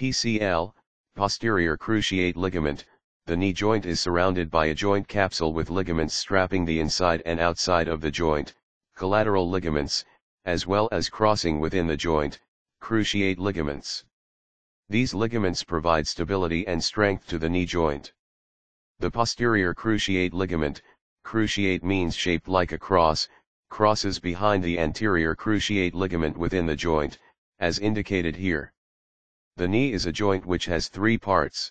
PCL, posterior cruciate ligament, the knee joint is surrounded by a joint capsule with ligaments strapping the inside and outside of the joint, collateral ligaments, as well as crossing within the joint, cruciate ligaments. These ligaments provide stability and strength to the knee joint. The posterior cruciate ligament, cruciate means shaped like a cross, crosses behind the anterior cruciate ligament within the joint, as indicated here. The knee is a joint which has three parts.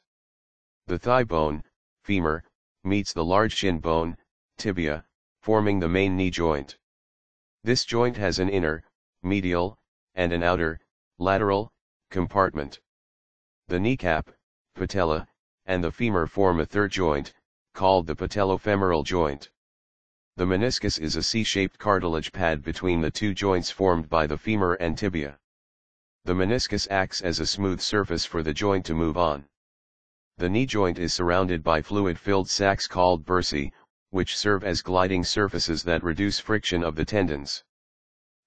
The thigh bone, femur, meets the large shin bone, tibia, forming the main knee joint. This joint has an inner, medial, and an outer, lateral, compartment. The kneecap, patella, and the femur form a third joint, called the patellofemoral joint. The meniscus is a C-shaped cartilage pad between the two joints formed by the femur and tibia. The meniscus acts as a smooth surface for the joint to move on. The knee joint is surrounded by fluid-filled sacs called bursae, which serve as gliding surfaces that reduce friction of the tendons.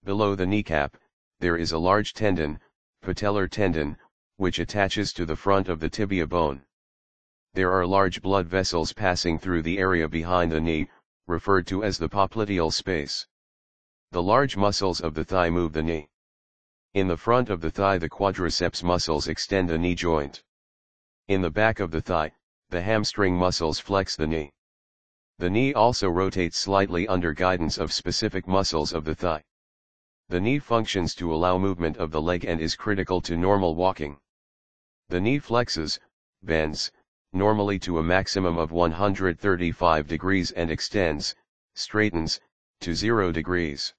Below the kneecap, there is a large tendon, patellar tendon, which attaches to the front of the tibia bone. There are large blood vessels passing through the area behind the knee, referred to as the popliteal space. The large muscles of the thigh move the knee. In the front of the thigh the quadriceps muscles extend the knee joint. In the back of the thigh, the hamstring muscles flex the knee. The knee also rotates slightly under guidance of specific muscles of the thigh. The knee functions to allow movement of the leg and is critical to normal walking. The knee flexes, bends, normally to a maximum of 135 degrees and extends, straightens, to 0 degrees.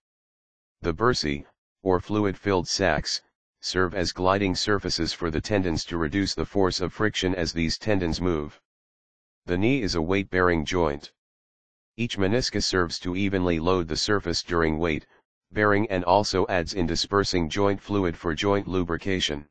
The bursae, or fluid-filled sacs, serve as gliding surfaces for the tendons to reduce the force of friction as these tendons move. The knee is a weight-bearing joint. Each meniscus serves to evenly load the surface during weight, bearing and also adds in dispersing joint fluid for joint lubrication.